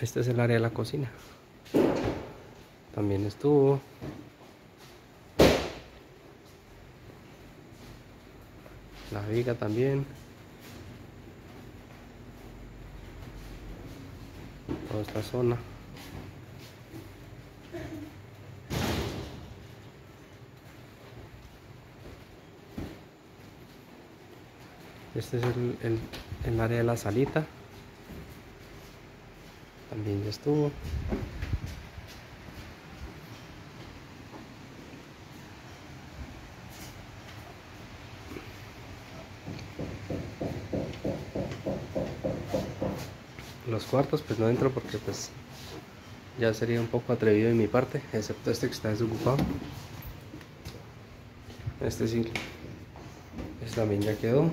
Este es el área de la cocina. También estuvo. La viga también. Toda esta zona. Este es el, el, área de la salita. También ya estuvo. Los cuartos pues no entro porque pues ya sería un poco atrevido de mi parte, excepto este que está desocupado. Este sí, este también ya quedó.